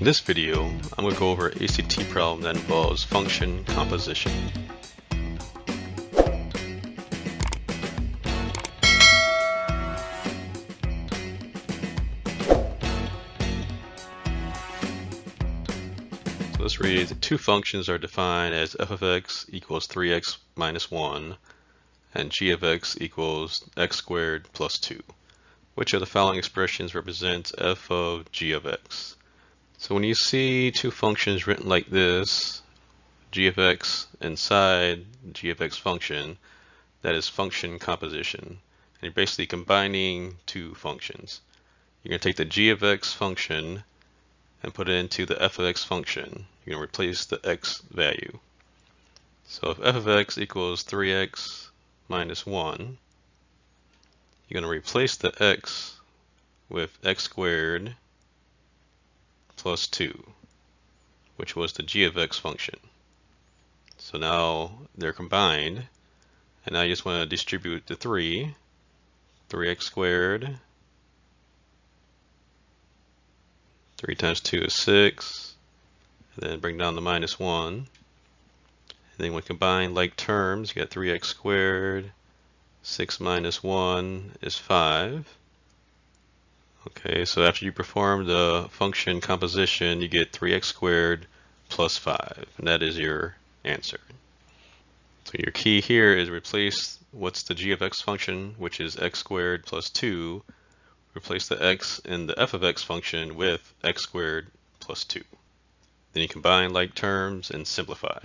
In this video, I'm going to go over an ACT problem that involves function composition. So let's read, the two functions are defined as f of x equals 3x minus 1 and g of x equals x squared plus 2. Which of the following expressions represents f of g of x? So when you see two functions written like this, g of x inside g of x function, that is function composition. And you're basically combining two functions. You're going to take the g of x function and put it into the f of x function. You're going to replace the x value. So if f of x equals 3x minus 1, you're going to replace the x with x squared plus 2, which was the g of x function. So now they're combined, and I just want to distribute the 3, 3x squared, 3 times 2 is 6, and then bring down the minus 1. And then when combine like terms, you got 3x squared, 6 minus 1 is 5. Okay, so after you perform the function composition, you get 3x squared plus 5, and that is your answer. So your key here is replace what's the g of x function, which is x squared plus 2, replace the x in the f of x function with x squared plus 2. Then you combine like terms and simplify.